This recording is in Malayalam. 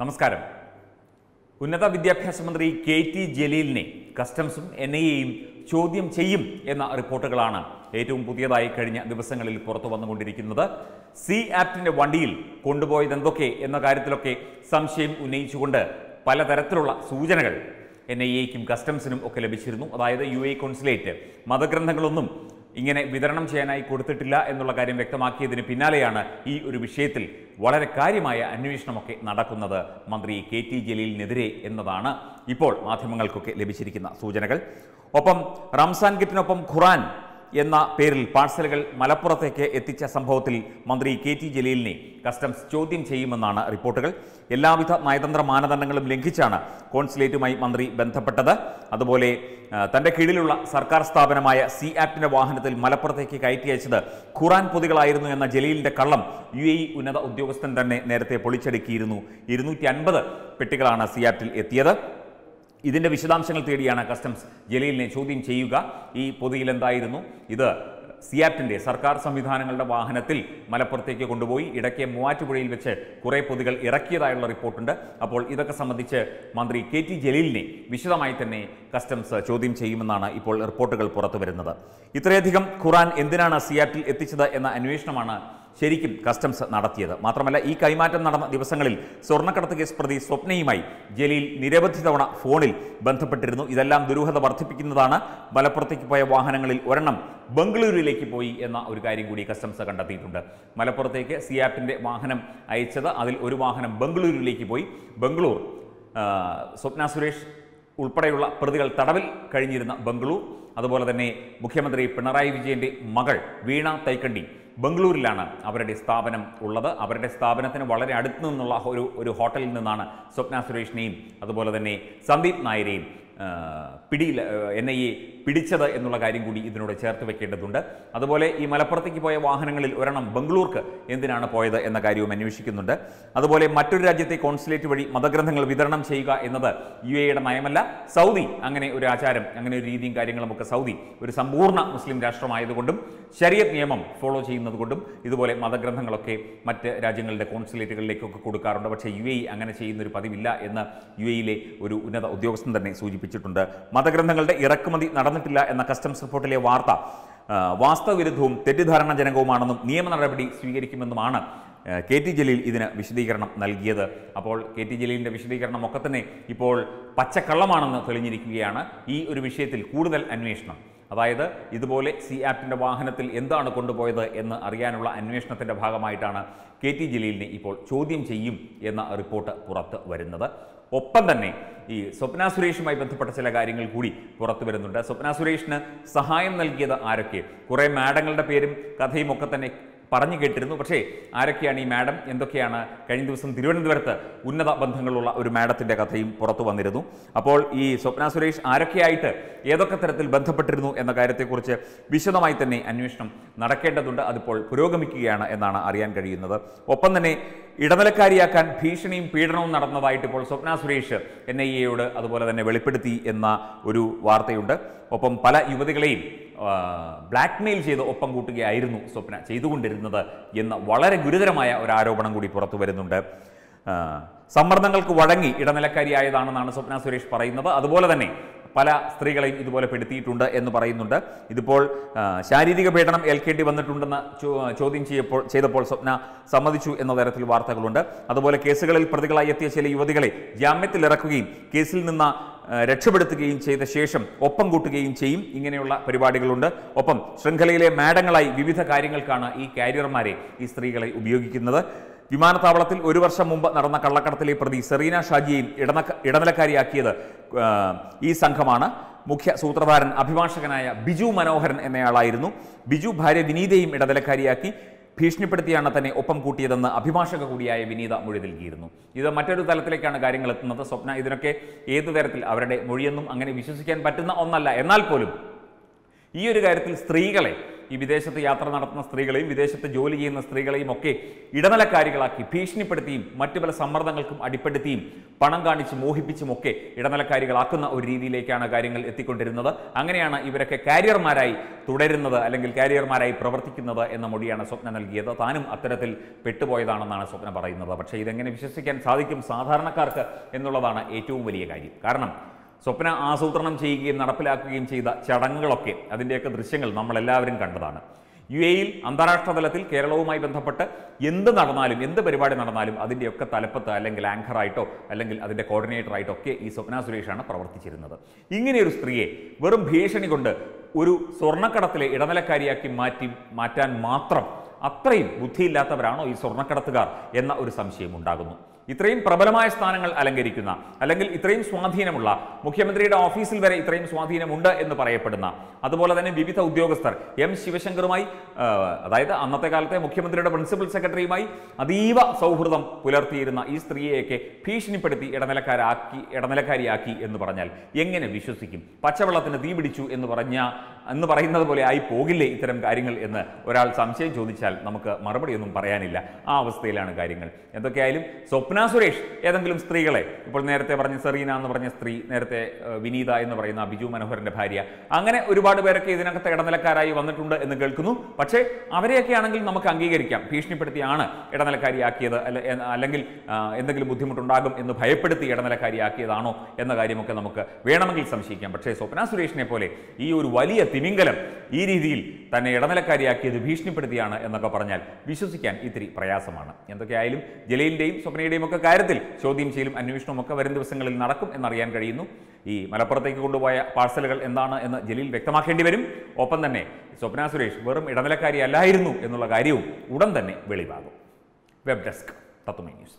നമസ്കാരം. ഉന്നത വിദ്യാഭ്യാസ മന്ത്രി കെ ടി ജലീലിനെ കസ്റ്റംസും എൻ ഐ എയും ചോദ്യം ചെയ്യും എന്ന റിപ്പോർട്ടുകളാണ് ഏറ്റവും പുതിയതായി കഴിഞ്ഞ ദിവസങ്ങളിൽ പുറത്തു വന്നുകൊണ്ടിരിക്കുന്നത്. സി ആപ്റ്റിന്റെ വണ്ടിയിൽ കൊണ്ടുപോയത് എന്തൊക്കെ എന്ന കാര്യത്തിലൊക്കെ സംശയം ഉന്നയിച്ചുകൊണ്ട് പലതരത്തിലുള്ള സൂചനകൾ എൻ ഐ എക്കും കസ്റ്റംസിനും ഒക്കെ ലഭിച്ചിരുന്നു. അതായത് യു എ കോൺസുലേറ്റ് മതഗ്രന്ഥങ്ങളൊന്നും ഇങ്ങനെ വിതരണം ചെയ്യാനായി കൊടുത്തിട്ടില്ല എന്നുള്ള കാര്യം വ്യക്തമാക്കിയതിന് പിന്നാലെയാണ് ഈ ഒരു വിഷയത്തിൽ വളരെ കാര്യമായ അന്വേഷണമൊക്കെ നടക്കുന്നത്. മന്ത്രി കെ ടി ജലീലിനെതിരെ എന്നതാണ് ഇപ്പോൾ മാധ്യമങ്ങൾക്കൊക്കെ ലഭിച്ചിരിക്കുന്ന സൂചനകൾ. ഒപ്പം റംസാൻ കിറ്റിനൊപ്പം ഖുറാൻ എന്ന പേരിൽ പാഴ്സലുകൾ മലപ്പുറത്തേക്ക് എത്തിച്ച സംഭവത്തിൽ മന്ത്രി കെ ടി ജലീലിനെ കസ്റ്റംസ് ചോദ്യം ചെയ്യുമെന്നാണ് റിപ്പോർട്ടുകൾ. എല്ലാവിധ നയതന്ത്ര മാനദണ്ഡങ്ങളും ലംഘിച്ചാണ് കോൺസുലേറ്റുമായി മന്ത്രി ബന്ധപ്പെട്ടത്. അതുപോലെ തന്റെ കീഴിലുള്ള സർക്കാർ സ്ഥാപനമായ സി ആപ്റ്റിന്റെ വാഹനത്തിൽ മലപ്പുറത്തേക്ക് കയറ്റി അയച്ചത് ഖുറാൻ പൊതികളായിരുന്നു എന്ന ജലീലിന്റെ കള്ളം യു എ ഉന്നത ഉദ്യോഗസ്ഥൻ തന്നെ നേരത്തെ പൊളിച്ചടുക്കിയിരുന്നു. ഇരുന്നൂറ്റി പെട്ടികളാണ് സി ആപ്റ്റിൽ എത്തിയത്. ഇതിന്റെ വിശദാംശങ്ങൾ തേടിയാണ് കസ്റ്റംസ് ജലീലിനെ ചോദ്യം ചെയ്യുക. ഈ പൊതിയിൽ എന്തായിരുന്നു? ഇത് സിയാപ്റ്റിന്റെ സർക്കാർ സംവിധാനങ്ങളുടെ വാഹനത്തിൽ മലപ്പുറത്തേക്ക് കൊണ്ടുപോയി ഇടയ്ക്ക് മൂവാറ്റുപുഴയിൽ വെച്ച് കുറേ പൊതികൾ ഇറക്കിയതായുള്ള റിപ്പോർട്ടുണ്ട്. അപ്പോൾ ഇതൊക്കെ സംബന്ധിച്ച് മന്ത്രി കെ ടി ജലീലിനെ വിശദമായി തന്നെ കസ്റ്റംസ് ചോദ്യം ചെയ്യുമെന്നാണ് ഇപ്പോൾ റിപ്പോർട്ടുകൾ പുറത്തു വരുന്നത് ഇത്രയധികം ഖുറാൻ എന്തിനാണ് സിയാപ്റ്റിൽ എത്തിച്ചത് എന്ന അന്വേഷണമാണ് ശരിക്കും കസ്റ്റംസ് നടത്തിയത്. മാത്രമല്ല ഈ കൈമാറ്റം നടന്ന ദിവസങ്ങളിൽ സ്വർണക്കടത്ത് കേസ് പ്രതി സ്വപ്നയുമായി ജലീൽ നിരവധി തവണ ഫോണിൽ ബന്ധപ്പെട്ടിരുന്നു. ഇതെല്ലാം ദുരൂഹത വർദ്ധിപ്പിക്കുന്നതാണ്. മലപ്പുറത്തേക്ക് പോയ വാഹനങ്ങളിൽ ഒരെണ്ണം ബംഗളൂരുവിലേക്ക് പോയി എന്ന ഒരു കാര്യം കൂടി കസ്റ്റംസ് കണ്ടെത്തിയിട്ടുണ്ട്. മലപ്പുറത്തേക്ക് സിയാപ്പിന്റെ വാഹനം അയച്ചത് അതിൽ ഒരു വാഹനം ബംഗളൂരുവിലേക്ക് പോയി. ബംഗളൂർ സ്വപ്ന സുരേഷ് ഉൾപ്പെടെയുള്ള പ്രതികൾ തടവിൽ കഴിഞ്ഞിരുന്ന ബംഗളൂർ. അതുപോലെ തന്നെ മുഖ്യമന്ത്രി പിണറായി വിജയന്റെ മകൾ വീണ തൈക്കണ്ടി ബംഗളൂരിലാണ് അവരുടെ സ്ഥാപനം ഉള്ളത്. അവരുടെ സ്ഥാപനത്തിന് വളരെ അടുത്തു നിന്നുള്ള ഒരു ഒരു ഹോട്ടലിൽ നിന്നാണ് സ്വപ്ന സുരേഷിനെയും അതുപോലെ തന്നെ സന്ദീപ് നായരെയും പിടിയിൽ എൻ ഐ എ പിടിച്ചത് എന്നുള്ള കാര്യം കൂടി ഇതിനോട് ചേർത്ത് വെക്കേണ്ടതുണ്ട്. അതുപോലെ ഈ മലപ്പുറത്തേക്ക് പോയ വാഹനങ്ങളിൽ ഒരെണ്ണം ബംഗളൂർക്ക് എന്തിനാണ് പോയത് എന്ന കാര്യവും അന്വേഷിക്കുന്നുണ്ട്. അതുപോലെ മറ്റൊരു രാജ്യത്തെ കോൺസുലേറ്റ് വഴി മതഗ്രന്ഥങ്ങൾ വിതരണം ചെയ്യുക എന്നത് യു എയുടെ നയമല്ല. സൗദി അങ്ങനെ ഒരു ആചാരം അങ്ങനെ ഒരു രീതിയും കാര്യങ്ങളും ഒക്കെ സൗദി ഒരു സമ്പൂർണ മുസ്ലിം രാഷ്ട്രമായതുകൊണ്ടും ശരീരത് നിയമം ഫോളോ ചെയ്യുന്നതുകൊണ്ടും ഇതുപോലെ മതഗ്രന്ഥങ്ങളൊക്കെ മറ്റ് രാജ്യങ്ങളുടെ കോൺസുലേറ്റുകളിലേക്കൊക്കെ കൊടുക്കാറുണ്ട്. പക്ഷേ യു എ അങ്ങനെ ചെയ്യുന്നൊരു പതിവില്ല എന്ന് യു എയിലെ ഒരു ഉന്നത ഉദ്യോഗസ്ഥൻ തന്നെ സൂചിപ്പിച്ചിട്ടുണ്ട്. മതഗ്രന്ഥങ്ങളുടെ ഇറക്കുമതി നടന്നിട്ടില്ല എന്ന കസ്റ്റംസ് റിപ്പോർട്ടിലെ വാർത്ത വാസ്തവവിരുദ്ധവും തെറ്റിദ്ധാരണജനകവുമാണെന്നും നിയമ നടപടി സ്വീകരിക്കുമെന്നുമാണ് കെ ടി ജലീൽ ഇതിന് വിശദീകരണം നൽകിയത്. അപ്പോൾ കെ ടി ജലീലിന്റെ വിശദീകരണം ഒക്കെ തന്നെ ഇപ്പോൾ പച്ചക്കള്ളമാണെന്ന് തെളിഞ്ഞിരിക്കുകയാണ്. ഈ ഒരു വിഷയത്തിൽ കൂടുതൽ അന്വേഷണം. അതായത് ഇതുപോലെ സി ആപ്റ്റിന്റെ വാഹനത്തിൽ എന്താണ് കൊണ്ടുപോയത് എന്ന് അറിയാനുള്ള അന്വേഷണത്തിന്റെ ഭാഗമായിട്ടാണ് കെ ടി ജലീലിനെ ഇപ്പോൾ ചോദ്യം ചെയ്യും എന്ന റിപ്പോർട്ട് പുറത്ത് വരുന്നത്. ഒപ്പം തന്നെ ഈ സ്വപ്ന സുരേഷുമായി ബന്ധപ്പെട്ട ചില കാര്യങ്ങൾ കൂടി പുറത്തു വരുന്നുണ്ട്. സ്വപ്ന സുരേഷിന് സഹായം നൽകിയത് ആരൊക്കെ? കുറേ മാഡങ്ങളുടെ പേരും കഥയും ഒക്കെ തന്നെ പറഞ്ഞു കേട്ടിരുന്നു. പക്ഷേ ആരൊക്കെയാണ് ഈ മാഡം? എന്തൊക്കെയാണ്? കഴിഞ്ഞ ദിവസം തിരുവനന്തപുരത്ത് ഉന്നത ബന്ധങ്ങളുള്ള ഒരു മാഡത്തിന്റെ കഥയും പുറത്തു വന്നിരുന്നു. അപ്പോൾ ഈ സ്വപ്ന സുരേഷ് ആരൊക്കെയായിട്ട് ഏതൊക്കെ തരത്തിൽ ബന്ധപ്പെട്ടിരുന്നു എന്ന കാര്യത്തെക്കുറിച്ച് വിശദമായി തന്നെ അന്വേഷണം നടക്കേണ്ടതുണ്ട്. അതിപ്പോൾ പുരോഗമിക്കുകയാണ് എന്നാണ് അറിയാൻ കഴിയുന്നത്. ഒപ്പം തന്നെ ഇടനിലക്കാരിയാക്കാൻ ഭീഷണിയും പീഡനവും നടന്നതായിട്ട് ഇപ്പോൾ സ്വപ്ന സുരേഷ് എൻ ഐ എയോട് അതുപോലെ തന്നെ വെളിപ്പെടുത്തി എന്ന ഒരു വാർത്തയുണ്ട്. ഒപ്പം പല യുവതികളെയും ബ്ലാക്ക് മെയിൽ ചെയ്ത് ഒപ്പം കൂട്ടുകയായിരുന്നു സ്വപ്ന. ചെയ്തുകൊണ്ടിരുന്നത് എന്ന വളരെ ഗുരുതരമായ ഒരു ആരോപണം കൂടി പുറത്തു വരുന്നുണ്ട്. സമ്മർദ്ദങ്ങൾക്ക് വഴങ്ങി ഇടനിലക്കാരിയായതാണെന്നാണ് സ്വപ്ന സുരേഷ് പറയുന്നത്. അതുപോലെ തന്നെ പല സ്ത്രീകളെയും ഇതുപോലെ പെടുത്തിയിട്ടുണ്ട് എന്ന് പറയുന്നുണ്ട്. ഇതിപ്പോൾ ശാരീരിക പീഡനം ഏൽക്കേണ്ടി വന്നിട്ടുണ്ടെന്ന് ചോദ്യം ചെയ്യപ്പോൾ ചെയ്തപ്പോൾ സ്വപ്ന സമ്മതിച്ചു എന്ന തരത്തിൽ വാർത്തകളുണ്ട്. അതുപോലെ കേസുകളിൽ പ്രതികളായി എത്തിയ ചില യുവതികളെ ജാമ്യത്തിൽ ഇറക്കുകയും കേസിൽ നിന്ന് രക്ഷപ്പെടുത്തുകയും ചെയ്ത ശേഷം ഒപ്പം കൂട്ടുകയും ചെയ്യും. ഇങ്ങനെയുള്ള പരിപാടികളുണ്ട്. ഒപ്പം ശൃംഖലയിലെ മാഡങ്ങളായി വിവിധ കാര്യങ്ങൾക്കാണ് ഈ കാരിയർമാരെ ഈ സ്ത്രീകളെ ഉപയോഗിക്കുന്നത്. വിമാനത്താവളത്തിൽ ഒരു വർഷം മുമ്പ് നടന്ന കള്ളക്കടത്തിലെ പ്രതി സെറീന ഷാജിയെയും ഇടനിലക്കാരിയാക്കിയത് ഈ സംഘമാണ്. മുഖ്യ സൂത്രധാരൻ അഭിഭാഷകനായ ബിജു മനോഹരൻ എന്നയാളായിരുന്നു. ബിജു ഭാര്യ വിനീതയും ഇടനിലക്കാരിയാക്കി. ഭീഷണിപ്പെടുത്തിയാണ് തന്നെ ഒപ്പം കൂട്ടിയതെന്ന് അഭിഭാഷക കൂടിയായ വിനീത മൊഴി നൽകിയിരുന്നു. ഇത് മറ്റൊരു തലത്തിലേക്കാണ് കാര്യങ്ങൾ എത്തുന്നത്. സ്വപ്ന ഇതിനൊക്കെ ഏതു തരത്തിൽ അവരുടെ മൊഴിയൊന്നും അങ്ങനെ വിശ്വസിക്കാൻ പറ്റുന്ന ഒന്നല്ല. എന്നാൽ പോലും ഈ ഒരു കാര്യത്തിൽ സ്ത്രീകളെ ഈ വിദേശത്ത് യാത്ര നടത്തുന്ന സ്ത്രീകളെയും വിദേശത്ത് ജോലി ചെയ്യുന്ന സ്ത്രീകളെയും ഒക്കെ ഇടനിലക്കാരികളാക്കി ഭീഷണിപ്പെടുത്തിയും മറ്റു പല സമ്മർദ്ദങ്ങൾക്കും അടിപ്പെടുത്തിയും പണം കാണിച്ച് മോഹിപ്പിച്ചും ഒക്കെ ഇടനിലക്കാരികളാക്കുന്ന ഒരു രീതിയിലേക്കാണ് കാര്യങ്ങൾ എത്തിക്കൊണ്ടിരുന്നത്. അങ്ങനെയാണ് ഇവരൊക്കെ കാരിയർമാരായി തുടരുന്നത് അല്ലെങ്കിൽ കാരിയർമാരായി പ്രവർത്തിക്കുന്നത് എന്ന മൊഴിയാണ് സ്വപ്ന നൽകിയത്. താനും അത്തരത്തിൽ പെട്ടുപോയതാണെന്നാണ് സ്വപ്ന പറയുന്നത്. പക്ഷേ ഇതെങ്ങനെ വിശ്വസിക്കാൻ സാധിക്കും സാധാരണക്കാർക്ക് എന്നുള്ളതാണ് ഏറ്റവും വലിയ കാര്യം. കാരണം സ്വപ്ന ആസൂത്രണം ചെയ്യുകയും നടപ്പിലാക്കുകയും ചെയ്ത ചടങ്ങുകളൊക്കെ അതിന്റെയൊക്കെ ദൃശ്യങ്ങൾ നമ്മളെല്ലാവരും കണ്ടതാണ്. യു എയിൽ അന്താരാഷ്ട്ര തലത്തിൽ കേരളവുമായി ബന്ധപ്പെട്ട് എന്ത് നടന്നാലും എന്ത് പരിപാടി നടന്നാലും അതിന്റെയൊക്കെ തലപ്പത്ത് അല്ലെങ്കിൽ ആങ്കറായിട്ടോ അല്ലെങ്കിൽ അതിന്റെ കോർഡിനേറ്ററായിട്ടോ ഒക്കെ ഈ സ്വപ്ന സുരേഷാണ് പ്രവർത്തിച്ചിരുന്നത്. ഇങ്ങനെയൊരു സ്ത്രീയെ വെറും ഭീഷണി കൊണ്ട് ഒരു സ്വർണക്കടത്തിലെ ഇടനിലക്കാരിയാക്കി മാറ്റി മാറ്റാൻ മാത്രം അത്രയും ബുദ്ധിയില്ലാത്തവരാണോ ഈ സ്വർണക്കടത്തുകാർ എന്ന ഒരു സംശയം ഉണ്ടാകുന്നു. ഇത്രയും പ്രബലമായ സ്ഥാനങ്ങൾ അലങ്കരിക്കുന്ന അല്ലെങ്കിൽ ഇത്രയും സ്വാധീനമുള്ള മുഖ്യമന്ത്രിയുടെ ഓഫീസിൽ വരെ ഇത്രയും സ്വാധീനമുണ്ട് എന്ന് പറയപ്പെടുന്ന അതുപോലെ തന്നെ വിവിധ ഉദ്യോഗസ്ഥർ എം ശിവശങ്കറുമായി അതായത് അന്നത്തെ കാലത്തെ മുഖ്യമന്ത്രിയുടെ പ്രിൻസിപ്പൽ സെക്രട്ടറിയുമായി അതീവ സൗഹൃദം പുലർത്തിയിരുന്ന ഈ സ്ത്രീയെയൊക്കെ ഭീഷണിപ്പെടുത്തി ഇടനിലക്കാരാക്കി ഇടനിലക്കാരിയാക്കി എന്ന് പറഞ്ഞാൽ എങ്ങനെ വിശ്വസിക്കും? പച്ചവെള്ളത്തിന് തീ പിടിച്ചു എന്ന് പറഞ്ഞ എന്ന് പറയുന്നത് പോലെ ആയി പോകില്ലേ ഇത്തരം കാര്യങ്ങൾ എന്ന് ഒരാൾ സംശയം ചോദിച്ചാൽ നമുക്ക് മറുപടിയൊന്നും പറയാനില്ല. ആ അവസ്ഥയിലാണ് കാര്യങ്ങൾ. എന്തൊക്കെയായാലും സ്വപ്ന സുരേഷ് ഏതെങ്കിലും സ്ത്രീകളെ? ഇപ്പോൾ നേരത്തെ പറഞ്ഞ സെറീന എന്ന് പറഞ്ഞ സ്ത്രീ നേരത്തെ വിനീത എന്ന് പറയുന്ന ബിജു മനോഹരന്റെ ഭാര്യ. അങ്ങനെ ഒരുപാട് പേരൊക്കെ ഇതിനകത്ത് ഇടനിലക്കാരായി വന്നിട്ടുണ്ട് എന്ന് കേൾക്കുന്നു. പക്ഷേ അവരെയൊക്കെ ആണെങ്കിൽ നമുക്ക് അംഗീകരിക്കാം. ഭീഷണിപ്പെടുത്തിയാണ് ഇടനിലക്കാരിയാക്കിയത്. അല്ല അല്ലെങ്കിൽ എന്തെങ്കിലും ബുദ്ധിമുട്ടുണ്ടാകും എന്ന് ഭയപ്പെടുത്തി ഇടനിലക്കാരിയാക്കിയതാണോ എന്ന കാര്യമൊക്കെ നമുക്ക് വേണമെങ്കിൽ സംശയിക്കാം. പക്ഷേ സ്വപ്ന സുരേഷിനെ പോലെ ഈ ഒരു വലിയ തിമിംഗലം ഈ രീതിയിൽ തന്നെ ഇടനിലക്കാരിയാക്കിയത് ഭീഷണിപ്പെടുത്തിയാണ് എന്നൊക്കെ പറഞ്ഞാൽ വിശ്വസിക്കാൻ ഇത്തിരി പ്രയാസമാണ്. എന്തൊക്കെയായാലും ജലീലിന്റെയും സ്വപ്നയുടെയും ഒക്കെ കാര്യത്തിൽ ചോദ്യം ചെയ്യലും അന്വേഷണവും ഒക്കെ വരും ദിവസങ്ങളിൽ നടക്കും എന്നറിയാൻ കഴിയുന്നു. ഈ മലപ്പുറത്തേക്ക് കൊണ്ടുപോയ പാഴ്സലുകൾ എന്താണ് എന്ന് ജലീൽ വ്യക്തമാക്കേണ്ടി വരും. ഒപ്പം തന്നെ സ്വപ്ന സുരേഷ് വെറും ഇടനിലക്കാരി അല്ലായിരുന്നു എന്നുള്ള കാര്യവും ഉടൻ തന്നെ വെളിവാകും. Web desk Tatwamayi news.